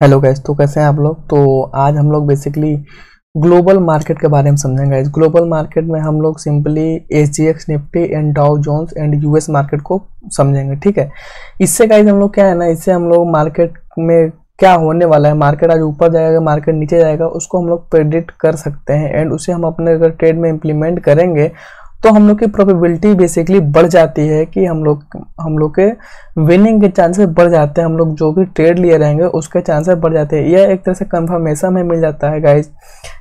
Hello guys तो कैसे हैं आप लोग? तो आज हम लोग बेसिकली ग्लोबल मार्केट के बारे में समझेंगे इस ग्लोबल मार्केट में हम लोग simply H G X Nifty and Dow Jones and US market को समझेंगे, ठीक है? इससे गाइज़ हम लोग क्या है ना, इससे हम लोग मार्केट में क्या होने वाला है? मार्केट आज ऊपर जाएगा मार्केट नीचे जाएगा, उसको हम लोग प्रेडिक्ट कर सकते हैं एंड उसे हम अपने अगर ट्रेड में इम्प्लीमेंट करेंगे तो हम लोग की प्रोबेबिलिटी बेसिकली बढ़ जाती है कि हम लोग हम लोग के विनिंग के चांसेस बढ़ जाते हैं, हम लोग जो भी ट्रेड लिए रहेंगे, उसके चांसेस बढ़ जाते हैं। यह एक तरह से कंफर्मेशन हमें मिल जाता है गाइज़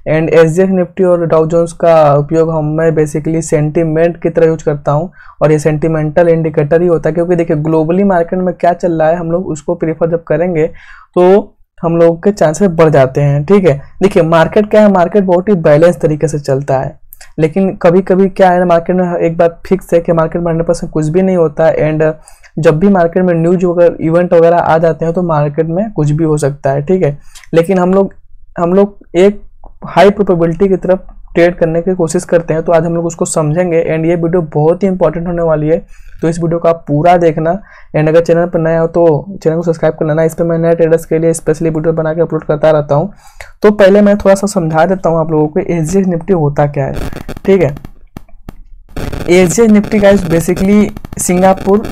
एंड एस निफ्टी और डाउजोन्स का उपयोग हम मैं बेसिकली सेंटीमेंट की तरह यूज़ करता हूँ। और ये सेंटिमेंटल इंडिकेटर ही होता है, क्योंकि देखिए ग्लोबली मार्केट में क्या चल रहा है, हम लोग उसको प्रीफर जब करेंगे तो हम लोग के चांसेस बढ़ जाते हैं, ठीक है? देखिए मार्केट क्या है? मार्केट बहुत ही बैलेंस तरीके से चलता है। लेकिन कभी कभी क्या है मार्केट में एक बात फिक्स है कि मार्केट में हंड्रेड परसेंट कुछ भी नहीं होता एंड जब भी मार्केट में न्यूज़ वगैरह इवेंट वगैरह आ जाते हैं तो मार्केट में कुछ भी हो सकता है, ठीक है? लेकिन हम लोग हम लोग एक हाई प्रोबेबिलिटी की तरफ़ ट्रेड करने की कोशिश करते हैं तो आज हम लोग उसको समझेंगे। एंड ये वीडियो बहुत ही इंपॉर्टेंट होने वाली है तो इस वीडियो को आप पूरा देखना। एंड अगर चैनल पर नया हो तो चैनल को सब्सक्राइब कर लेना। इस पर मैं नए ट्रेडर्स के लिए स्पेशली वीडियो बना के अपलोड करता रहता हूँ। तो पहले मैं थोड़ा सा समझा देता हूँ आप लोगों को एच निफ्टी होता क्या है। ठीक है? एच निफ्टी का बेसिकली सिंगापुर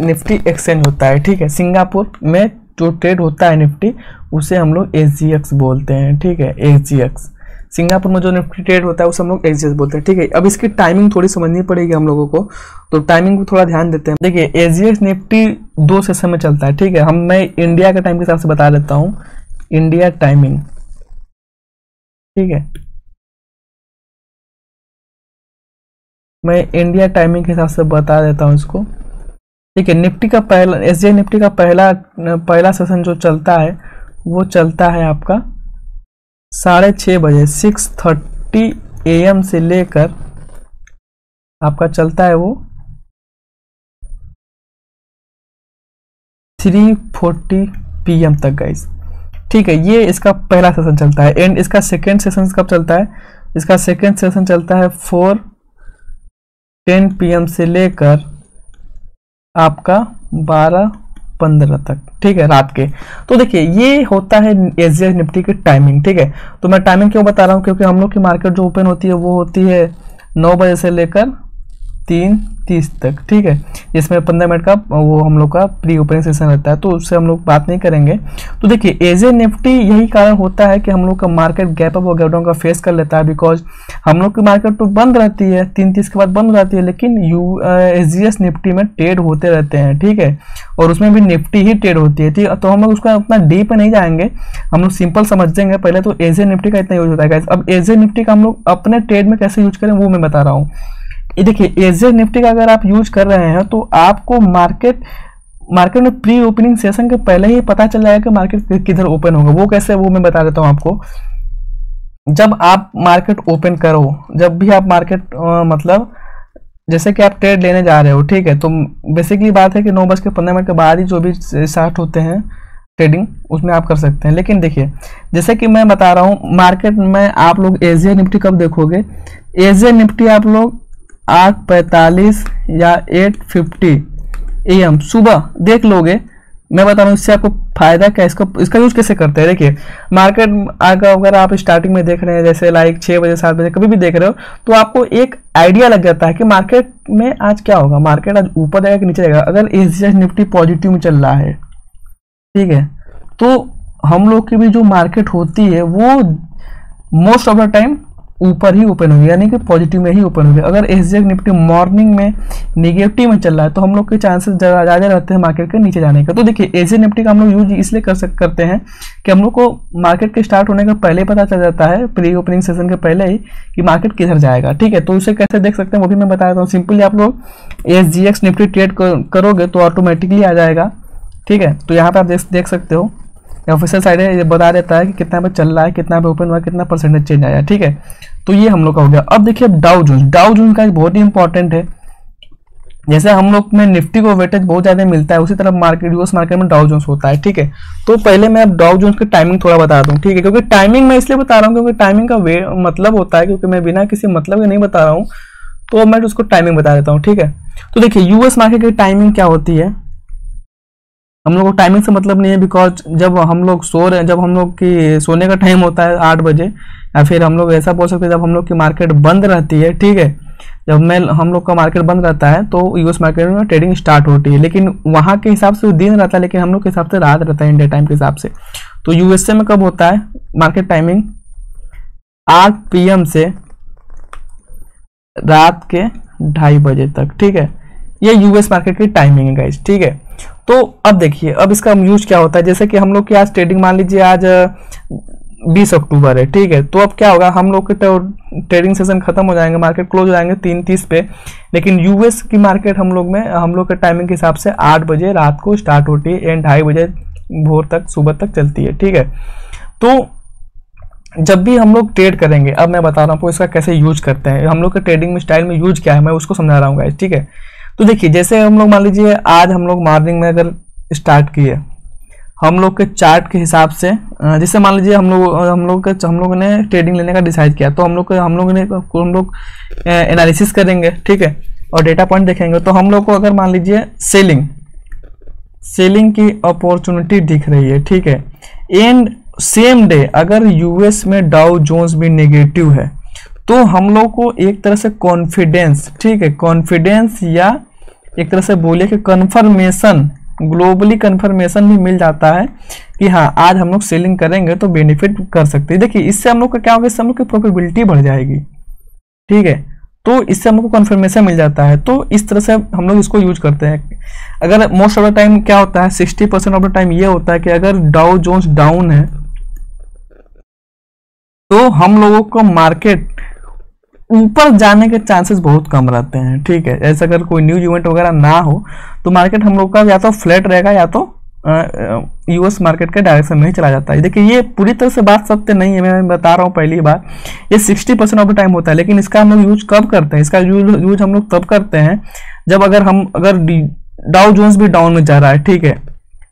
निफ्टी एक्सचेंज होता है। ठीक है? सिंगापुर में जो ट्रेड होता है निफ्टी, उसे हम लोग एच बोलते हैं। ठीक है? एच सिंगापुर में जो निफ्टी ट्रेड होता है, उसे हम लोग एच बोलते हैं, ठीक है? अब इसकी टाइमिंग थोड़ी समझनी पड़ेगी हम लोगों को तो टाइमिंग को थोड़ा ध्यान देते हैं। देखिए एच निफ्टी दो सेशन में चलता है, ठीक है? हम, मैं इंडिया के टाइम के हिसाब से बता देता हूँ। इंडिया टाइमिंग ठीक है? मैं इंडिया टाइमिंग के हिसाब से बता देता हूँ इसको। ठीक है, निफ्टी का पहला एस निफ्टी का पहला पहला सेशन जो चलता है, वो चलता है आपका साढ़े छः बजे सिक्स थर्टी ए एम से लेकर आपका चलता है वो थ्री फोर्टी पी एम तक गाइस ठीक है, ये इसका पहला सेशन चलता है। एंड इसका सेकेंड सेशन कब चलता है? इसका सेकेंड सेशन चलता है फोर टेन पी एम से लेकर आपका बारह पंद्रह तक, ठीक है, रात के। तो देखिए, ये होता है एस निफ्टी की टाइमिंग ठीक है। तो मैं टाइमिंग क्यों बता रहा हूँ? क्योंकि हम लोग की मार्केट जो ओपन होती है, वो होती है नौ बजे से लेकर तीन तीस तक, ठीक है? इसमें पंद्रह मिनट का, वो हम लोग का प्री ओपनिंग सेशन रहता है तो उससे हम लोग बात नहीं करेंगे। तो देखिए एज ए निफ्टी यही कारण होता है कि हम लोग का मार्केट गैप अप और गैप डाउन का फेस कर लेता है बिकॉज़ हम लोग की मार्केट तो बंद रहती है, तीन तीस के बाद बंद रहती है, लेकिन U S G S Nifty में ट्रेड होते रहते हैं, ठीक है? और उसमें भी निफ्टी ही ट्रेड होती है, ठीक तो हम लोग उसका उतना डीप नहीं जाएँगे, हम लोग सिंपल समझ देंगे पहले तो एज ए निफ्टी का इतना यूज़ होता है अब एज ए निफ्टी का हम लोग अपने ट्रेड में कैसे यूज़ करें, वो मैं बता रहा हूँ। देखिए एज निफ्टी का अगर आप यूज़ कर रहे हैं तो आपको मार्केट मार्केट में प्री ओपनिंग सेशन के पहले ही पता चल जाएगा कि मार्केट किधर ओपन होगा। वो कैसे, वो मैं बता देता हूँ आपको। जब आप मार्केट ओपन करो, जब भी आप मार्केट मतलब जैसे कि आप ट्रेड लेने जा रहे हो, ठीक है तो बेसिकली बात है कि नौ बज के पंद्रह मिनट के बाद ही जो भी स्टार्ट होते हैं ट्रेडिंग उसमें आप कर सकते हैं। लेकिन देखिए, जैसे कि मैं बता रहा हूँ मार्केट में आप लोग एजिया निफ्टी कब देखोगे? एजिया निफ्टी आप लोग आठ पैंतालीस या एट फिफ्टी ए एम सुबह, देख लोगे, मैं बता रहा हूँ इससे आपको फ़ायदा क्या इसको, इसका यूज़ कैसे करते हैं? देखिए मार्केट अगर अगर आप स्टार्टिंग में देख रहे हैं, जैसे लाइक छः बजे, सात बजे, कभी भी देख रहे हो तो आपको एक आइडिया लग जाता है कि मार्केट में आज क्या होगा। मार्केट आज ऊपर जाएगा कि नीचे जाएगा? अगर एस निफ्टी पॉजिटिव में चल रहा है, ठीक है तो हम लोग की भी जो मार्केट होती है, वो मोस्ट ऑफ़ द टाइम ऊपर ही ओपन होगी यानी कि पॉजिटिव में ही ओपन होगी अगर एस जी निफ्टी मॉर्निंग में निगेटिव में चल रहा है तो हम लोग के चांसेस ज़्यादा रहते हैं मार्केट के नीचे जाने का। तो देखिए, एस जी निफ्टी का हम लोग यूज़ इसलिए कर सक, करते हैं कि हम लोग को मार्केट के स्टार्ट होने का पहले पता चल जाता है, प्री ओपनिंग सेशन के पहले ही, कि मार्केट किधर जाएगा। ठीक है तो उसे कैसे देख सकते हैं वो भी मैं बता देता हूँ। सिंपली आप लोग एस निफ्टी ट्रेड करोगे तो ऑटोमेटिकली आ जाएगा। ठीक है तो यहाँ पर आप देख सकते हो। ऑफिशियल साइड है, ये बता देता है कि कितना पे चल रहा है, कितना पे ओपन हुआ कितना परसेंटेज चेंज आया ठीक है? तो ये हम लोग का हो गया। अब देखिए अब डाउ जोन्स डाउ जोन्स का बहुत ही इंपॉर्टेंट है। जैसे हम लोग में निफ्टी को वेटेज बहुत ज़्यादा मिलता है, उसी तरह मार्केट यूएस मार्केट में डाउ जोन्स होता है, ठीक है? तो पहले मैं अब डाउ जोन्स की टाइमिंग थोड़ा बता दूँ, ठीक है? क्योंकि टाइमिंग मैं इसलिए बता रहा हूँ क्योंकि टाइमिंग का वे मतलब होता है, क्योंकि मैं बिना किसी मतलब के नहीं बता रहा हूँ तो मैं उसको टाइमिंग बता देता हूँ, ठीक है? तो देखिए यूएस मार्केट की टाइमिंग क्या होती है? हम लोग को टाइमिंग से मतलब नहीं है बिकॉज़ जब हम लोग सो रहे हैं, जब हम लोग की सोने का टाइम होता है आठ बजे, या फिर हम लोग ऐसा बोल सकते हैं जब हम लोग की मार्केट बंद रहती है, ठीक है? जब मैं, हम लोग का मार्केट बंद रहता है तो यूएस मार्केट में ट्रेडिंग स्टार्ट होती है। लेकिन वहाँ के हिसाब से दिन रहता है, लेकिन हम लोग के हिसाब से रात रहता है इंडिया टाइम के हिसाब से। तो यूएसए में कब होता है मार्केट टाइमिंग आठ पी से रात के ढाई बजे तक, ठीक है? ये यूएस मार्केट की टाइमिंग है गाइज़ ठीक है? तो अब देखिए, अब इसका यूज़ क्या होता है? जैसे कि हम लोग की आज ट्रेडिंग मान लीजिए आज बीस अक्टूबर है, ठीक है? तो अब क्या होगा? हम लोग के तो ट्रेडिंग सेशन खत्म हो जाएँगे मार्केट क्लोज हो जाएँगे तीन तीस पे। लेकिन यूएस की मार्केट हम लोग में, हम लोग के टाइमिंग के हिसाब से आठ बजे रात को स्टार्ट होती है एंड ढाई बजे भोर तक, सुबह तक चलती है, ठीक है? तो जब भी हम लोग ट्रेड करेंगे, अब मैं बता रहा हूँ इसका कैसे यूज़ करते हैं। हम लोग के ट्रेडिंग में स्टाइल में यूज़ क्या है, मैं उसको समझा रहा हूँ ठीक है? तो देखिए, जैसे हम लोग मान लीजिए, आज हम लोग मॉर्निंग में अगर स्टार्ट किए, हम लोग के चार्ट के हिसाब से जैसे मान लीजिए हम लोग हम लोग के, हम लोगों ने ट्रेडिंग लेने का डिसाइड किया तो हम लोग हम लोग ने, हम लोग एनालिसिस करेंगे, ठीक है? और डेटा पॉइंट देखेंगे तो हम लोग को अगर मान लीजिए सेलिंग सेलिंग की अपॉर्चुनिटी दिख रही है, ठीक है? एंड सेम डे अगर यूएस में डाउ जोन्स भी नेगेटिव है तो हम लोग को एक तरह से कॉन्फिडेंस ठीक है? कॉन्फिडेंस या एक तरह से बोले कि कन्फर्मेशन ग्लोबली कन्फर्मेशन भी मिल जाता है कि हाँ आज हम लोग सेलिंग करेंगे तो बेनिफिट कर सकते हैं। देखिए, इससे हम लोग का क्या होगा? इससे हम लोग की प्रोबेबिलिटी बढ़ जाएगी, ठीक है? तो इससे हमको कन्फर्मेशन मिल जाता है। तो इस तरह से हम लोग इसको यूज़ करते हैं। अगर मोस्ट ऑफ़ द टाइम क्या होता है? Sixty percent of the time ये होता है कि अगर डाउ जोन्स डाउन है तो हम लोगों को मार्केट ऊपर जाने के चांसेस बहुत कम रहते हैं, ठीक है? ऐसा अगर कोई न्यूज़ इवेंट वगैरह ना हो तो मार्केट हम लोग का या तो फ्लैट रहेगा या तो यूएस मार्केट के डायरेक्शन में ही चला जाता है। देखिए, ये पूरी तरह से बात सत्य नहीं है, मैं बता रहा हूँ पहली बार ये 60 परसेंट ऑफ़ द टाइम होता है, लेकिन इसका हम लोग यूज़ कब करते हैं? इसका यूज़ यूज़ हम लोग तब करते हैं, जब अगर हम, अगर डाउ जोन्स भी डाउन में जा रहा है, ठीक है?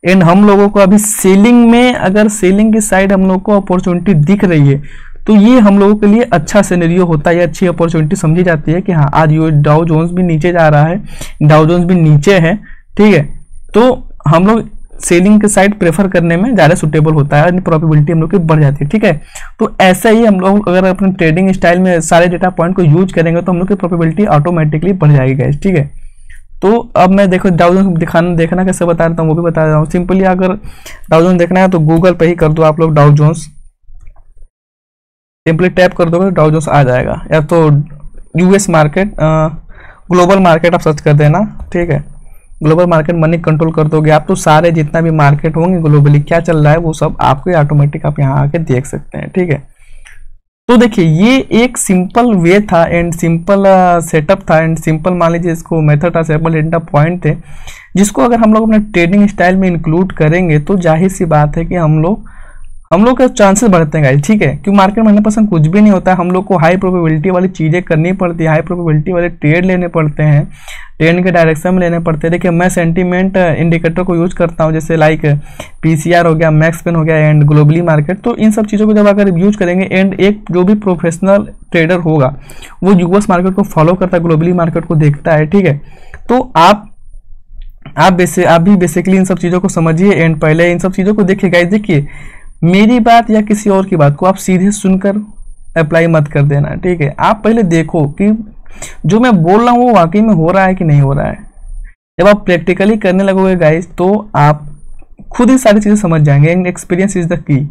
एंड हम लोगों को अभी सेलिंग में, अगर सेलिंग की साइड हम लोग को अपॉर्चुनिटी दिख रही है तो ये हम लोगों के लिए अच्छा सिनेरियो होता है अच्छी अपॉर्चुनिटी समझी जाती है कि हाँ आज ये डाउ जोन्स भी नीचे जा रहा है डाउ जोन्स भी नीचे है, ठीक है? तो हम लोग सेलिंग के साइड प्रेफर करने में ज़्यादा सुटेबल होता है प्रॉबिलिटी हम लोग की बढ़ जाती है, ठीक है? तो ऐसे ही हम लोग अगर अपने ट्रेडिंग स्टाइल में सारे डेटा पॉइंट को यूज़ करेंगे तो हम लोग की प्रॉबिलिटी ऑटोमेटिकली बढ़ जाएगी गैस ठीक है? तो अब मैं देखो डाउजन दिखाना, देखना कैसे बता रहा हूँ, वो भी बता रहा हूँ। सिंपली अगर डाउजन देखना है तो गूगल पे ही कर दो आप लोग डाउ जोन्स सिंपली टैप कर दोगे डाउ जोन्स आ जाएगा। या तो यूएस मार्केट ग्लोबल मार्केट आप सर्च कर देना, ठीक है? ग्लोबल मार्केट मनी कंट्रोल कर दोगे। आप तो सारे जितना भी मार्केट होंगे ग्लोबली क्या चल रहा है, वो सब आपको ऑटोमेटिक आप यहाँ आके देख सकते हैं, ठीक है? तो देखिए, ये एक सिंपल वे था एंड सिंपल सेटअप था एंड सिंपल मान लीजिए इसको मेथड था सिंपल डेटा पॉइंट थे, जिसको अगर हम लोग अपने ट्रेडिंग स्टाइल में इंक्लूड करेंगे तो ज़ाहिर सी बात है कि हम लोग हम लोग के चांसेस बढ़ते हैं गाइस ठीक है? क्योंकि मार्केट में हंड्रेड कुछ भी नहीं होता है, हम लोग को हाई प्रोबेबिलिटी वाली चीज़ें करनी पड़ती है हाई प्रोबेबिलिटी वाले ट्रेड लेने पड़ते हैं ट्रेंड के डायरेक्शन में लेने पड़ते हैं। देखिए, मैं सेंटीमेंट इंडिकेटर को यूज़ करता हूँ, जैसे लाइक पीसीआर हो गया मैक्स पेन हो गया एंड ग्लोबली मार्केट तो इन सब चीज़ों को जब अगर यूज़ करेंगे एंड एक जो भी प्रोफेशनल ट्रेडर होगा, वो यूएस मार्केट को फॉलो करता है ग्लोबली मार्केट को देखता है, ठीक है? तो आप आप बेसिक आप भी बेसिकली इन सब चीज़ों को समझिए एंड पहले इन सब चीज़ों को देखिए गाइस देखिए मेरी बात या किसी और की बात को आप सीधे सुनकर अप्लाई मत कर देना, ठीक है? आप पहले देखो कि जो मैं बोल रहा हूँ वो वाकई में हो रहा है कि नहीं हो रहा है। जब आप प्रैक्टिकली करने लगोगे गाइस तो आप खुद ही सारी चीज़ें समझ जाएँगे। And experience is the key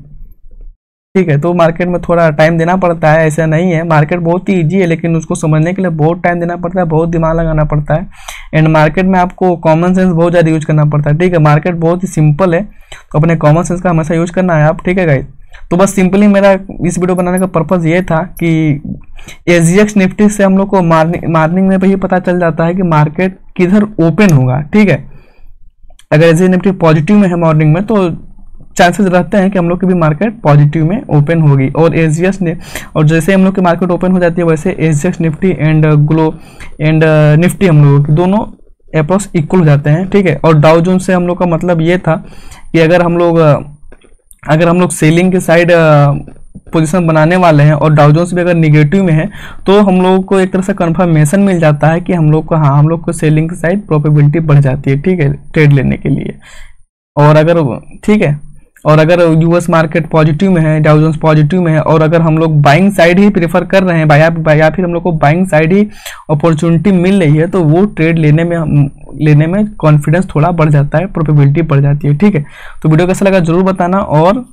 ठीक है? तो मार्केट में थोड़ा टाइम देना पड़ता है, ऐसा नहीं है। मार्केट बहुत ही ईजी है, लेकिन उसको समझने के लिए बहुत टाइम देना पड़ता है, बहुत दिमाग लगाना पड़ता है। एंड मार्केट में आपको कॉमन सेंस बहुत ज़्यादा यूज़ करना पड़ता है, ठीक है? मार्केट बहुत ही सिंपल है तो अपने कॉमन सेंस का हमेशा यूज़ करना है आप, ठीक है गाइज़ तो बस सिंपली मेरा इस वीडियो बनाने का पर्पज़ ये था कि एस निफ्टी से हम लोग को मार्निंग मार्निंग में भी पता चल जाता है कि मार्केट किधर ओपन होगा, ठीक है? अगर एस निफ्टी पॉजिटिव में है मॉर्निंग में तो चांसेस रहते हैं कि हम लोग की भी मार्केट पॉजिटिव में ओपन होगी। और एस ने और जैसे हम लोग की मार्केट ओपन हो जाती है, वैसे एस निफ्टी एंड ग्लो एंड निफ्टी हम लोगों की दोनों अप्रोक्स इक्वल हो जाते हैं, ठीक है? और डाउ जोन से हम लोग का मतलब ये था कि अगर हम लोग अगर हम लोग सेलिंग के साइड पोजीशन बनाने वाले हैं और डाउजोन्स भी अगर निगेटिव में है तो हम लोगों को एक तरह से कंफर्मेशन मिल जाता है कि हम लोग को हाँ हम लोग को सेलिंग की साइड प्रोबेबिलिटी बढ़ जाती है, ठीक है? ट्रेड लेने के लिए। और अगर ठीक है? और अगर यूएस मार्केट पॉजिटिव में है डाउजन्स पॉजिटिव में है और अगर हम लोग बाइंग साइड ही प्रेफर कर रहे हैं या, फिर हम लोग को बाइंग साइड ही अपॉर्चुनिटी मिल रही है तो वो ट्रेड लेने में हम लेने में कॉन्फिडेंस थोड़ा बढ़ जाता है प्रोबेबिलिटी बढ़ जाती है ठीक है? तो वीडियो कैसा लगा ज़रूर बताना और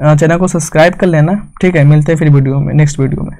चैनल को सब्सक्राइब कर लेना ठीक है? मिलते हैं फिर वीडियो में नेक्स्ट वीडियो में।